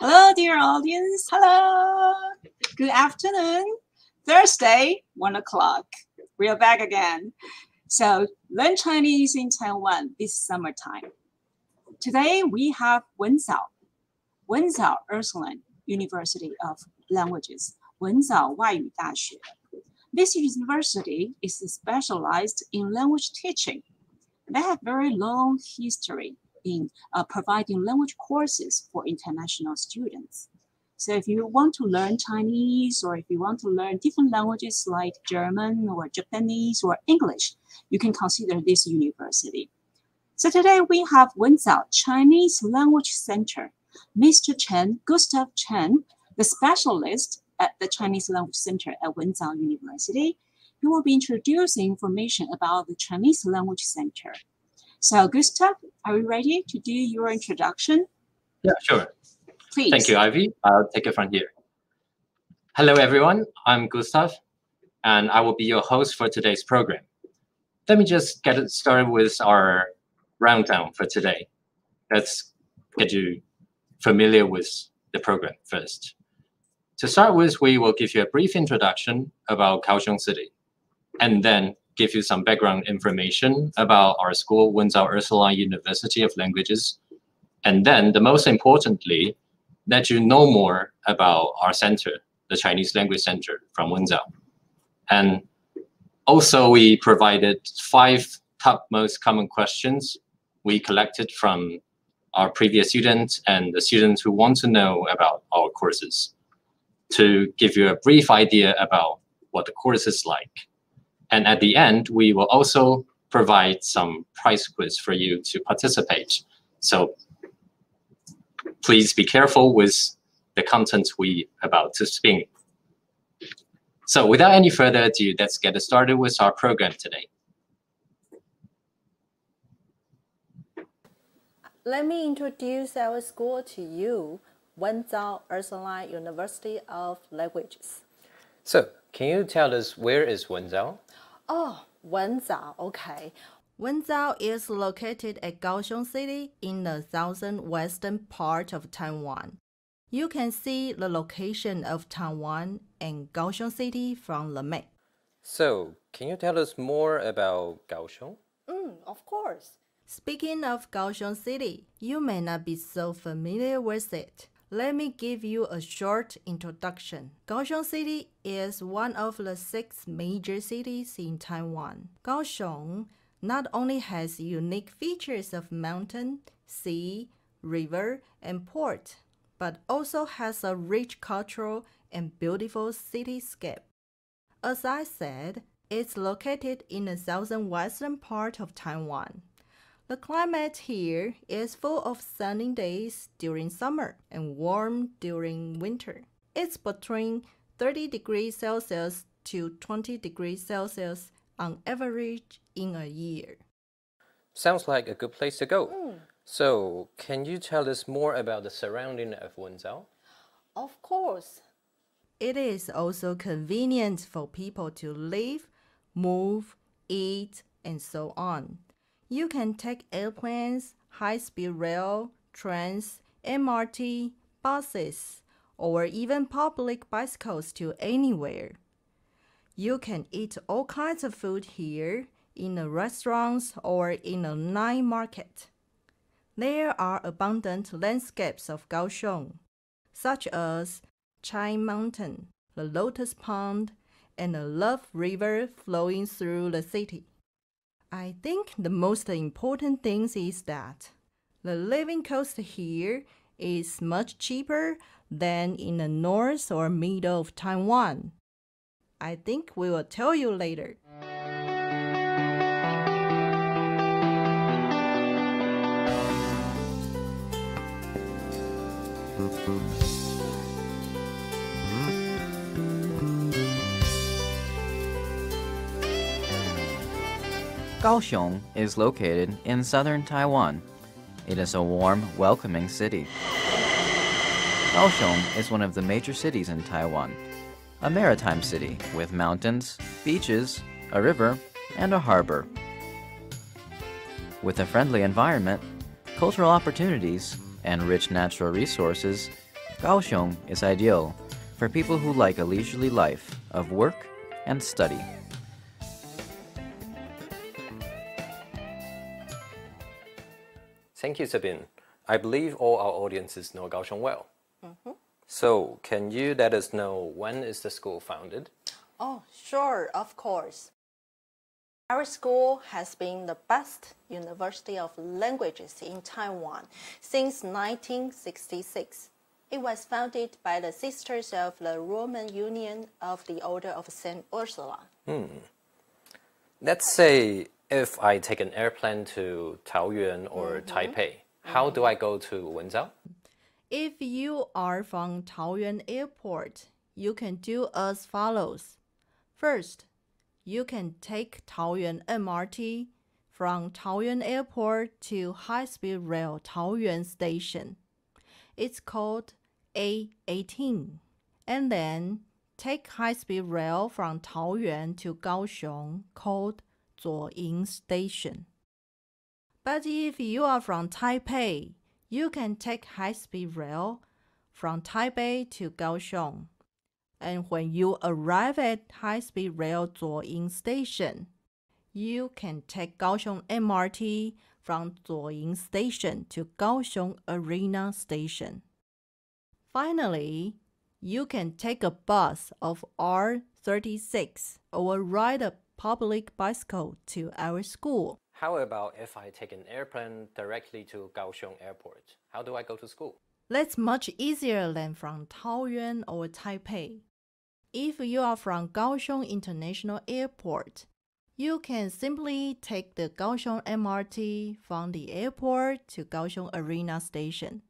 Hello, dear audience. Hello. Good afternoon. Thursday, one o'clock. We are back again. So learn Chinese in Taiwan this summertime. Today we have Wenzao, Wenzao Ursuline University of Languages, Wenzao 外语大学. This university is specialized in language teaching. They have very long history in uh, providing language courses for international students. So if you want to learn Chinese or if you want to learn different languages like German or Japanese or English, you can consider this university. So today we have Wenzao Chinese Language Center. Mr. Chen, Gustav Chen, the specialist at the Chinese Language Center at Wenzao University, he will be introducing information about the Chinese Language Center. So, Gustav, are you ready to do your introduction? Yeah, sure. Please. Thank you, Ivy. I'll take it from here. Hello, everyone. I'm Gustav, and I will be your host for today's program. Let me just get it started with our rundown for today. Let's get you familiar with the program first. To start with, we will give you a brief introduction about Kaohsiung City, and then give you some background information about our school, Wenzao Ursuline University of Languages. And then, the most importantly, let you know more about our center, the Chinese Language Center from Wenzao. And also, we provided five top most common questions we collected from our previous students and the students who want to know about our courses to give you a brief idea about what the course is like. And at the end, we will also provide some prize quiz for you to participate. So please be careful with the content we about to spin. So without any further ado, let's get started with our program today. Let me introduce our school to you, Wenzao Ursuline University of Languages. So, can you tell us where is Wenzao? Oh, Wenzao, okay. Wenzao is located at Kaohsiung City in the southwestern part of Taiwan. You can see the location of Taiwan and Kaohsiung City from the map. So, can you tell us more about Kaohsiung? Mm, of course. Speaking of Kaohsiung City, you may not be so familiar with it. Let me give you a short introduction. Kaohsiung City is one of the six major cities in Taiwan. Kaohsiung not only has unique features of mountain, sea, river, and port, but also has a rich cultural and beautiful cityscape. As I said, it's located in the southwestern part of Taiwan. The climate here is full of sunny days during summer and warm during winter. It's between 30 degrees Celsius to 20 degrees Celsius on average in a year. Sounds like a good place to go. Mm. So, can you tell us more about the surrounding of Wenzao? Of course. It is also convenient for people to live, move, eat, and so on. You can take airplanes, high-speed rail, trains, MRT, buses, or even public bicycles to anywhere. You can eat all kinds of food here in the restaurants or in a night market. There are abundant landscapes of Kaohsiung, such as Chai Mountain, the Lotus Pond, and the Love River flowing through the city. I think the most important thing is that the living cost here is much cheaper than in the north or middle of Taiwan. I think we will tell you later. Kaohsiung is located in southern Taiwan. It is a warm, welcoming city. Kaohsiung is one of the major cities in Taiwan, a maritime city with mountains, beaches, a river, and a harbor. With a friendly environment, cultural opportunities, and rich natural resources, Kaohsiung is ideal for people who like a leisurely life of work and study. Thank you, Sabine. I believe all our audiences know Kaohsiung well. Mm-hmm. So, can you let us know when is the school founded? Oh, sure, of course. Our school has been the best university of languages in Taiwan since 1966. It was founded by the Sisters of the Roman Union of the Order of St. Ursula. Hmm. Let's say if I take an airplane to Taoyuan or mm-hmm. Taipei, how do I go to Wenzao? If you are from Taoyuan Airport, you can do as follows. First, you can take Taoyuan MRT from Taoyuan Airport to High Speed Rail Taoyuan Station. It's called A18. And then take high speed rail from Taoyuan to Kaohsiung called Zuoying Station. But if you are from Taipei, you can take high speed rail from Taipei to Kaohsiung. And when you arrive at high speed rail Zuoying Station, you can take Kaohsiung MRT from Zuoying Station to Kaohsiung Arena Station. Finally, you can take a bus of R36 or ride a public bicycle to our school. How about if I take an airplane directly to Kaohsiung Airport? How do I go to school? That's much easier than from Taoyuan or Taipei. If you are from Kaohsiung International Airport, you can simply take the Kaohsiung MRT from the airport to Kaohsiung Arena Station.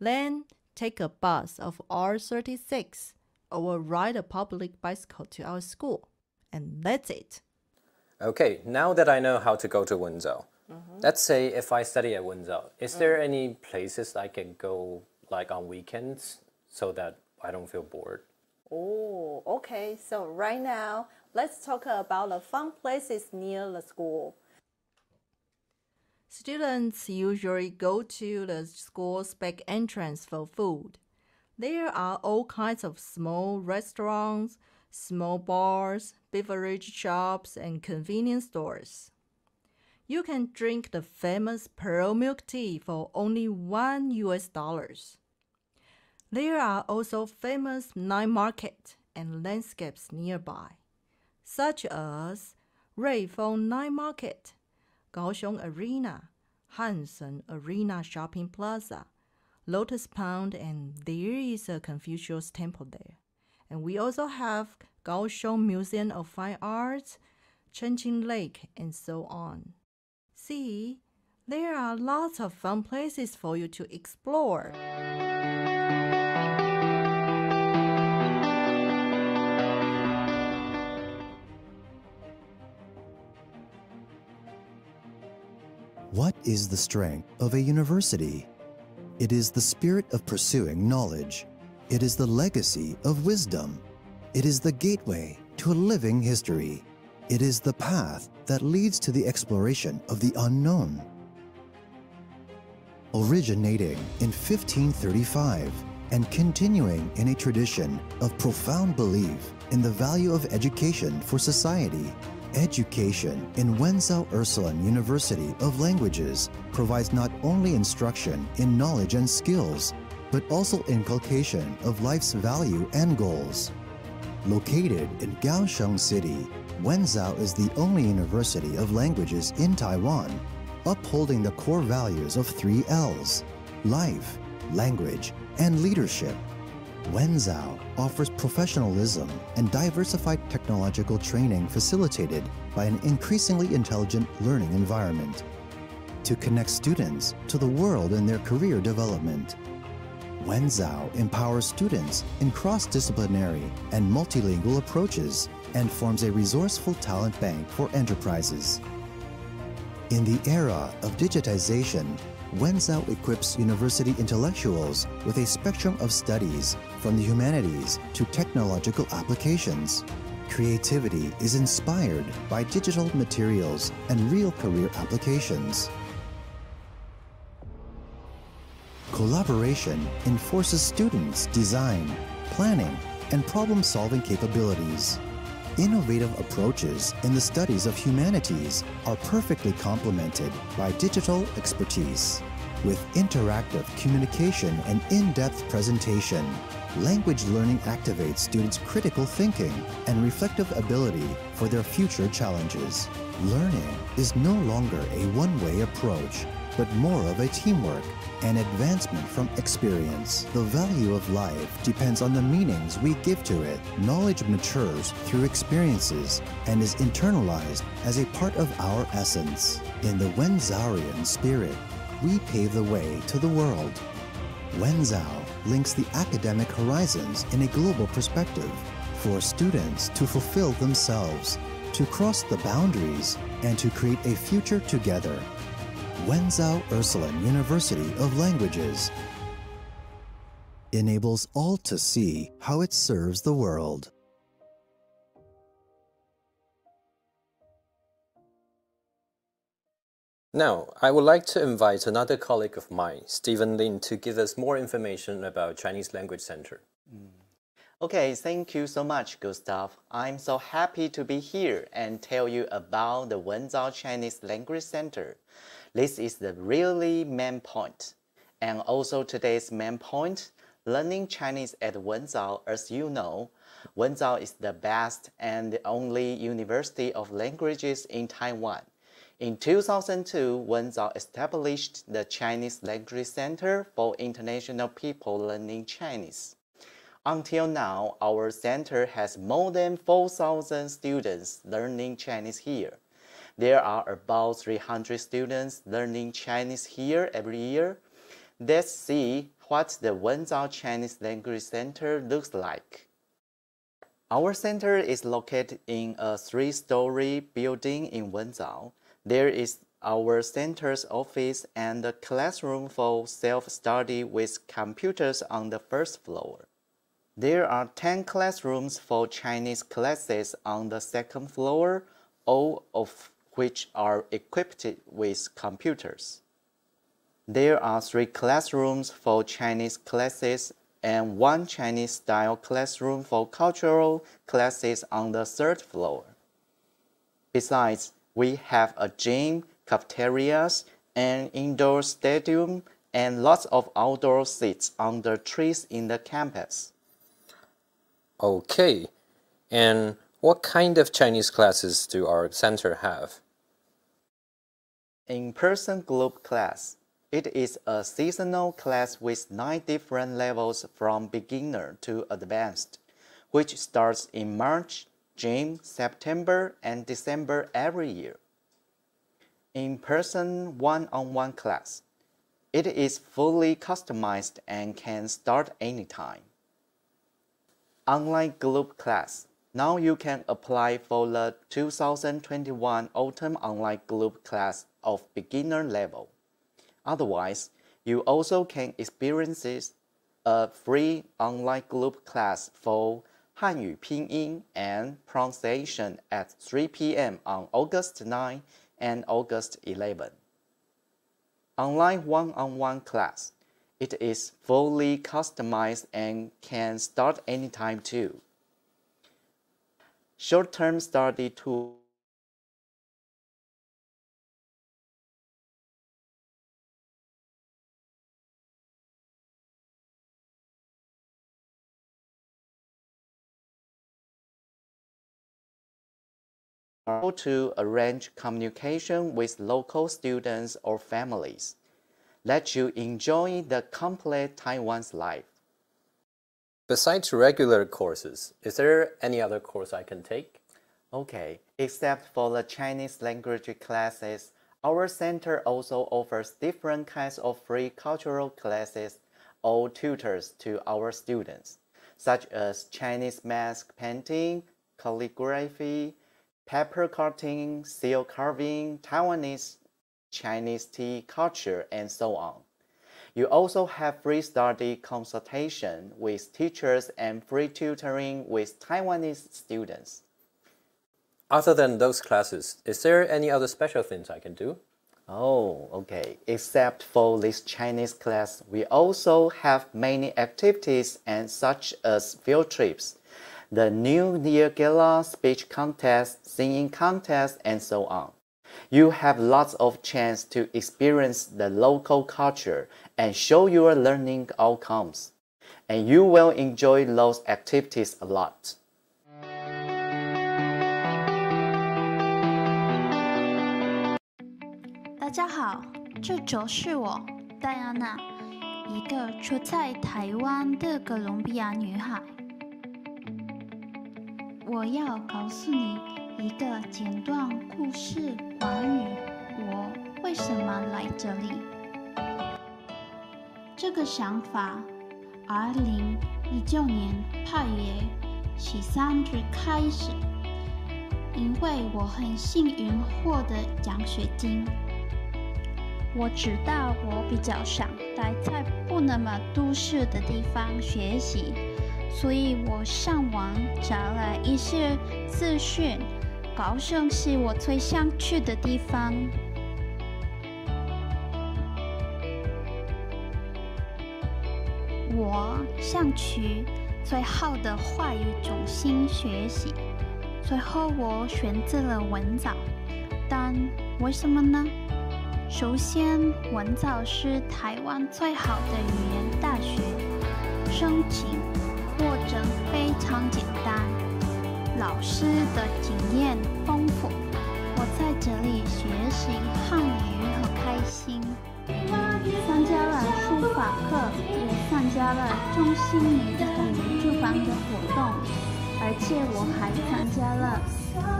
Then take a bus of R36 or ride a public bicycle to our school. And that's it. Okay, now that I know how to go to Wenzao, let's say if I study at Wenzao, is mm. there any places I can go like on weekends so that I don't feel bored? Oh, okay. So right now, let's talk about the fun places near the school. Students usually go to the school's back entrance for food. There are all kinds of small restaurants, small bars, beverage shops, and convenience stores. You can drink the famous pearl milk tea for only 1 US dollars. There are also famous night market and landscapes nearby, such as Ruifeng Night Market, Kaohsiung Arena, Hanshin Arena Shopping Plaza, Lotus Pond, and there is a Confucius temple there. And we also have Kaohsiung Museum of Fine Arts, Chenqing Lake, and so on. See, there are lots of fun places for you to explore. What is the strength of a university? It is the spirit of pursuing knowledge. It is the legacy of wisdom. It is the gateway to a living history. It is the path that leads to the exploration of the unknown. Originating in 1535 and continuing in a tradition of profound belief in the value of education for society, Education in Wenzao Ursuline University of Languages provides not only instruction in knowledge and skills, but also inculcation of life's value and goals. Located in Kaohsiung City, Wenzao is the only university of languages in Taiwan, upholding the core values of three L's life, language, and leadership. Wenzao offers professionalism and diversified technological training facilitated by an increasingly intelligent learning environment to connect students to the world in their career development. Wenzao empowers students in cross-disciplinary and multilingual approaches and forms a resourceful talent bank for enterprises. In the era of digitization, Wenzao equips university intellectuals with a spectrum of studies from the humanities to technological applications. Creativity is inspired by digital materials and real career applications. Collaboration enforces students' design, planning, and problem-solving capabilities. Innovative approaches in the studies of humanities are perfectly complemented by digital expertise. With interactive communication and in-depth presentation, language learning activates students' critical thinking and reflective ability for their future challenges. Learning is no longer a one-way approach, but more of a teamwork and advancement from experience. The value of life depends on the meanings we give to it. Knowledge matures through experiences and is internalized as a part of our essence. In the Wenzaurian spirit, we pave the way to the world. Wenzao links the academic horizons in a global perspective for students to fulfill themselves, to cross the boundaries, and to create a future together. Wenzao Ursuline University of Languages enables all to see how it serves the world. Now, I would like to invite another colleague of mine, Stephen Lin, to give us more information about Chinese Language Center. Mm. Okay, thank you so much, Gustav. I'm so happy to be here and tell you about the Wenzao Chinese Language Center. This is the really main point. And also today's main point, learning Chinese at Wenzao, as you know, Wenzao is the best and the only university of languages in Taiwan. In 2002, Wenzao established the Chinese Language Center for International People Learning Chinese. Until now, our center has more than 4,000 students learning Chinese here. There are about 300 students learning Chinese here every year. Let's see what the Wenzao Chinese Language Center looks like. Our center is located in a three-story building in Wenzao. There is our center's office and a classroom for self-study with computers on the first floor. There are 10 classrooms for Chinese classes on the second floor, all of which are equipped with computers. There are three classrooms for Chinese classes and one Chinese-style classroom for cultural classes on the third floor. Besides, we have a gym, cafeterias, an indoor stadium, and lots of outdoor seats under trees in the campus. Okay, and what kind of Chinese classes do our center have? In-person group class. It is a seasonal class with nine different levels from beginner to advanced, which starts in March, June, September, and December every year. In-person one-on-one class. It is fully customized and can start anytime. Online group class. Now you can apply for the 2021 Autumn Online Group class of beginner level. Otherwise, you also can experience a free online group class for Hanyu Pinyin and pronunciation at 3 p.m. on August 9 and August 11. Online one-on-one class. It is fully customized and can start anytime too. Short-term study tool how to arrange communication with local students or families. Let you enjoy the complete Taiwan's life. Besides regular courses, is there any other course I can take? Okay, except for the Chinese language classes, our center also offers different kinds of free cultural classes or tutors to our students, such as Chinese mask painting, calligraphy, paper cutting, seal carving, Taiwanese Chinese tea culture, and so on. You also have free study consultation with teachers and free tutoring with Taiwanese students. Other than those classes, is there any other special things I can do? Oh, okay. Except for this Chinese class, we also have many activities and such as field trips, the New Year Gala, speech contest, singing contest, and so on. You have lots of chance to experience the local culture and show your learning outcomes. And you will enjoy those activities a lot. 大家好，这就是我戴安娜，一个出在台湾的哥伦比亚女孩。 我要告诉你一个简短故事，关于我为什么来这里。这个想法，二零一九年八月十三日开始，因为我很幸运获得奖学金。我知道我比较想待在不那么都市的地方学习，所以我上网找了一些资讯。高雄是我最想去的地方。我想去最好的话语中心学习，最后我选择了文藻。但为什么呢？首先，文藻是台湾最好的语言大学，申请过程非常简单，老师的经验丰富，我在这里学习汉语很开心。参加了书法课，也参加了中心美术主办的活动，而且我还参加了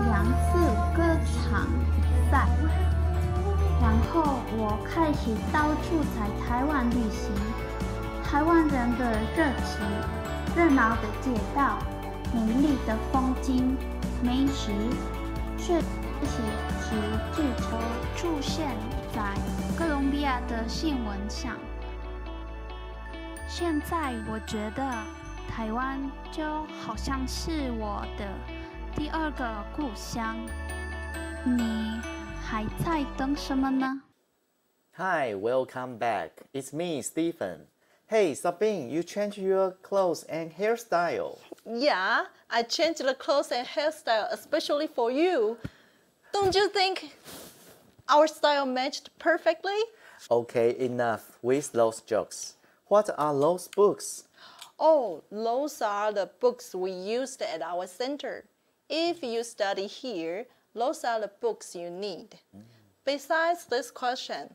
两次歌唱比赛。然后我开始到处在台湾旅行，台湾人的热情、热闹的街道、美丽的风景、美食，这些是至少出现在哥伦比亚的新闻上。现在我觉得台湾就好像是我的第二个故乡。你？还在等什么呢？Hi, welcome back. It's me, Stephen. Hey, Sabine, you changed your clothes and hairstyle. Yeah, I changed the clothes and hairstyle especially for you. Don't you think our style matched perfectly? Okay, enough with those jokes. What are those books? Oh, those are the books we used at our center. If you study here, those are the books you need. Mm. Besides this question,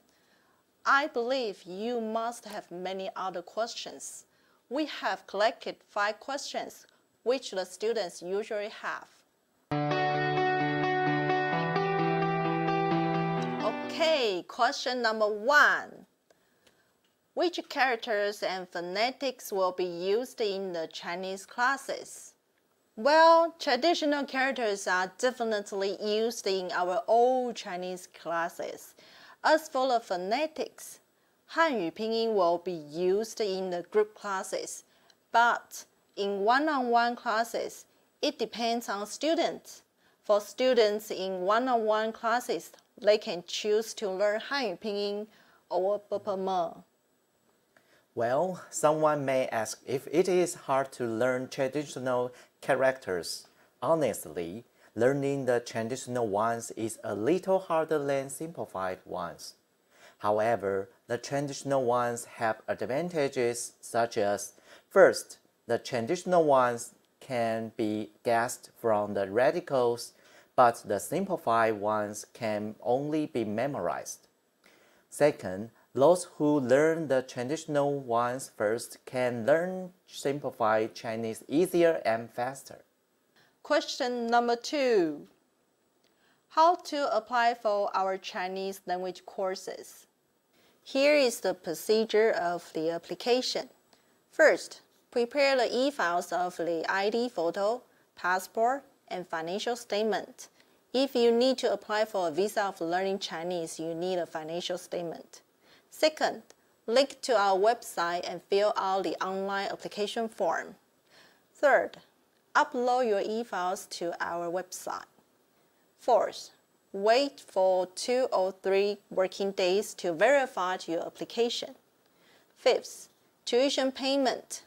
I believe you must have many other questions. We have collected five questions which the students usually have. Okay, question number one. Which characters and phonetics will be used in the Chinese classes? Well, traditional characters are definitely used in our old Chinese classes. As for the phonetics, Hanyu Pinyin will be used in the group classes, but in one-on-one -on -one classes, it depends on students. For students in one-on-one -on -one classes, they can choose to learn Hanyu Pinyin or Bopomofo. Well, someone may ask if it is hard to learn traditional characters. Honestly, learning the traditional ones is a little harder than simplified ones. However, the traditional ones have advantages such as first, the traditional ones can be guessed from the radicals, but the simplified ones can only be memorized. Second, those who learn the traditional ones first can learn simplified Chinese easier and faster. Question number two. How to apply for our Chinese language courses. Here is the procedure of the application. First, prepare the e-files of the ID photo, passport, and financial statement. If you need to apply for a visa of learning Chinese, you need a financial statement. Second, link to our website and fill out the online application form. Third, upload your e-files to our website. Fourth, Wait for two or three working days to verify your application. Fifth, tuition payment.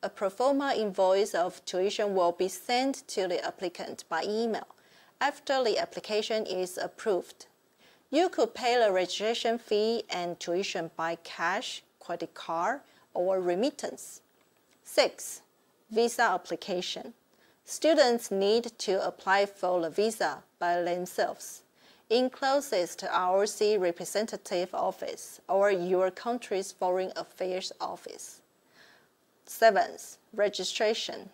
A pro forma invoice of tuition will be sent to the applicant by email after the application is approved. You could pay the registration fee and tuition by cash, credit card, or remittance. 6. Visa application. Students need to apply for the visa by themselves in closest ROC representative office or your country's foreign affairs office. Seventh, registration.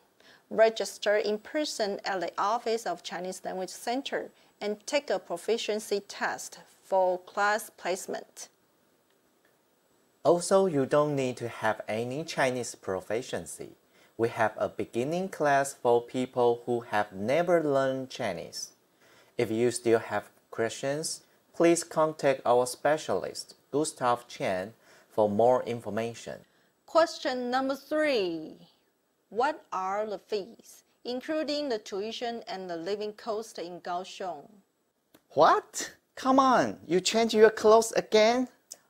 Register in person at the Office of Chinese Language Center and take a proficiency test for class placement. Also, you don't need to have any Chinese proficiency. We have a beginning class for people who have never learned Chinese. If you still have questions, please contact our specialist, Gustav Chen, for more information. Question number three. What are the fees, including the tuition and the living cost in Kaohsiung? What? Come on, you change your clothes again?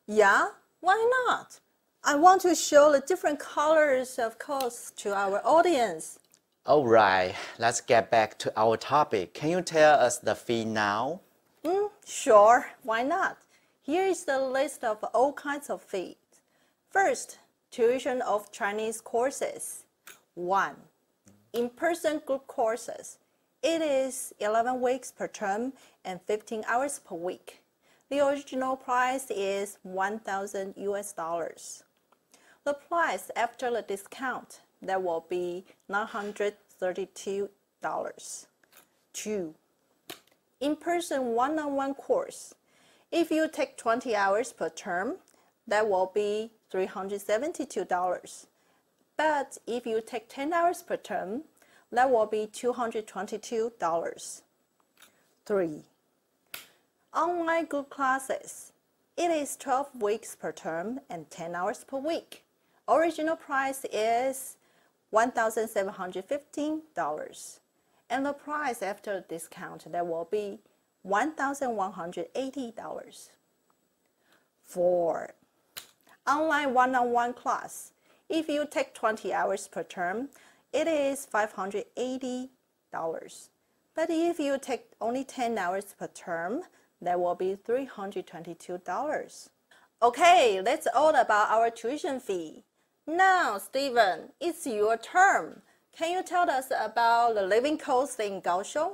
Yeah, why not? I want to show the different colors of coats to our audience. All right, let's get back to our topic. Can you tell us the fee now? Mm, sure, why not? Here is the list of all kinds of fees. First, tuition of Chinese courses. 1. In-person group courses. It is 11 weeks per term and 15 hours per week. The original price is 1,000 US dollars. The price after the discount, that will be $932. 2. In-person one-on-one course. If you take 20 hours per term, that will be $372. But if you take 10 hours per term, that will be $222. 3. Online group classes. It is 12 weeks per term and 10 hours per week. Original price is $1,715 and the price after discount that will be $1,180. 4. Online one-on-one class. If you take 20 hours per term, it is $580. But if you take only 10 hours per term, that will be $322. Okay, that's all about our tuition fee. Now, Stephen, it's your turn. Can you tell us about the living cost in Kaohsiung?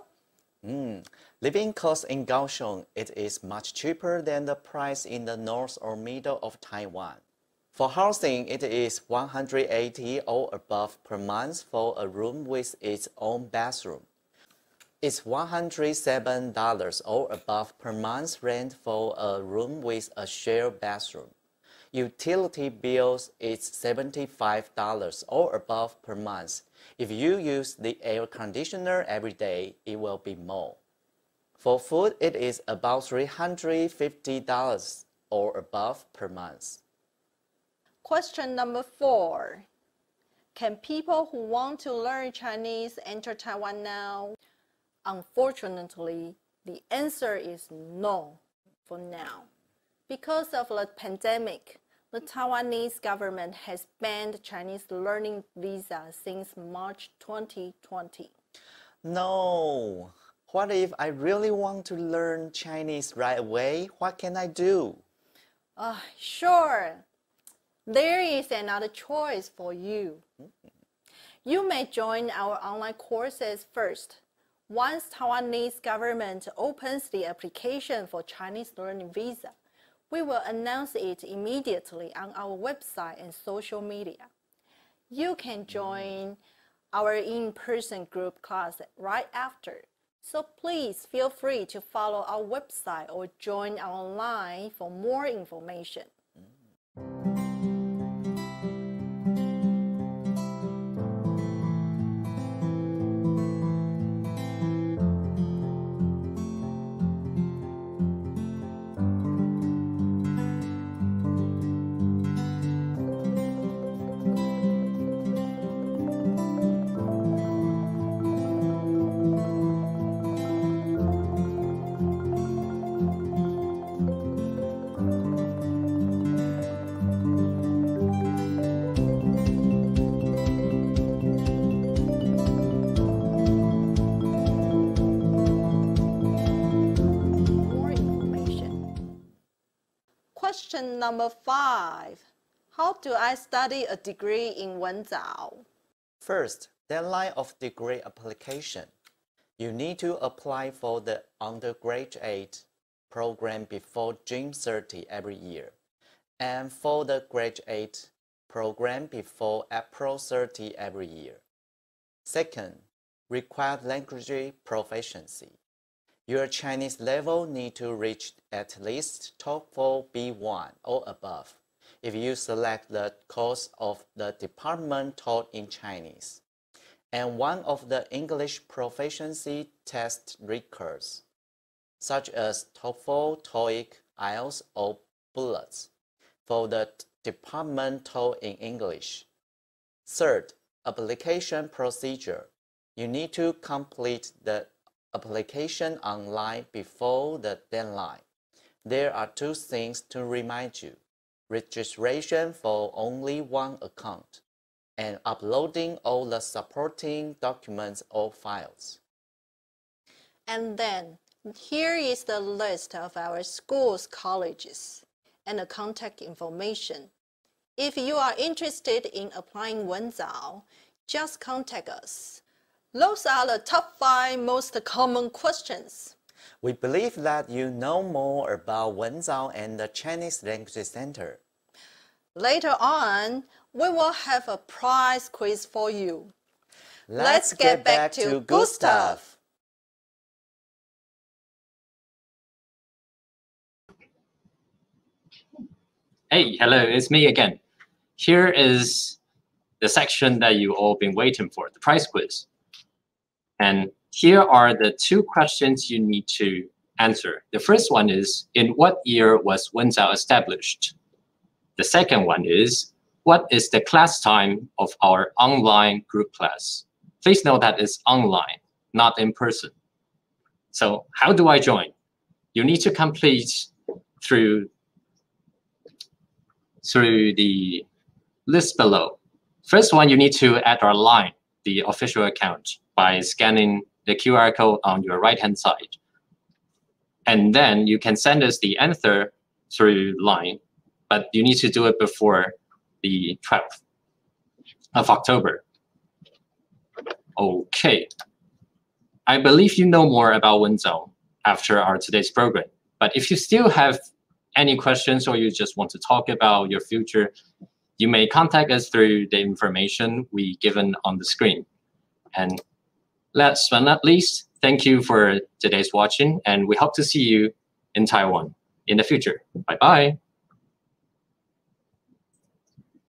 Mm, living cost in Kaohsiung, it is much cheaper than the price in the north or middle of Taiwan. For housing, it is 180 or above per month for a room with its own bathroom. It's $107 or above per month rent for a room with a shared bathroom. Utility bills is $75 or above per month. If you use the air conditioner every day, it will be more. For food, it is about $350 or above per month. Question number four. Can people who want to learn Chinese enter Taiwan now? Unfortunately, the answer is no for now. Because of the pandemic, the Taiwanese government has banned Chinese learning visa since March 2020. No. What if I really want to learn Chinese right away? What can I do? Uh, sure. There is another choice for you. You may join our online courses first. Once Taiwanese government opens the application for Chinese learning visa, we will announce it immediately on our website and social media. You can join our in-person group class right after. So please feel free to follow our website or join online for more information. Number five. How do I study a degree in Wenzao? First, deadline of degree application. You need to apply for the undergraduate program before June 30 every year, and for the graduate program before April 30 every year. Second, required language proficiency. Your Chinese level need to reach at least TOCFL B1 or above if you select the course of the department taught in Chinese and one of the English proficiency test records, such as TOEFL, TOEIC, IELTS, or BLETS, for the department taught in English. Third, application procedure. You need to complete the application online before the deadline. There are two things to remind you. Registration for only one account and uploading all the supporting documents or files. And then here is the list of our schools, colleges, and the contact information. If you are interested in applying Wenzao, just contact us. Those are the top five most common questions. We believe that you know more about Wenzao and the Chinese Language Center. Later on, we will have a prize quiz for you. Let's, get, back, to Gustav. Hey, hello, it's me again. Here is the section that you all been waiting for, the prize quiz. And here are the two questions you need to answer. The first one is, in what year was Wenzao established? The second one is, what is the class time of our online group class? Please note that it's online, not in person. So how do I join? You need to complete through, through the list below. First one, you need to add our line, the official account, by scanning the QR code on your right-hand side. And then you can send us the answer through line, but you need to do it before the 12th of October. Okay. I believe you know more about Wenzao after our today's program. But if you still have any questions or you just want to talk about your future, you may contact us through the information we given on the screen. And last but not least, thank you for today's watching, and we hope to see you in Taiwan in the future. Bye-bye.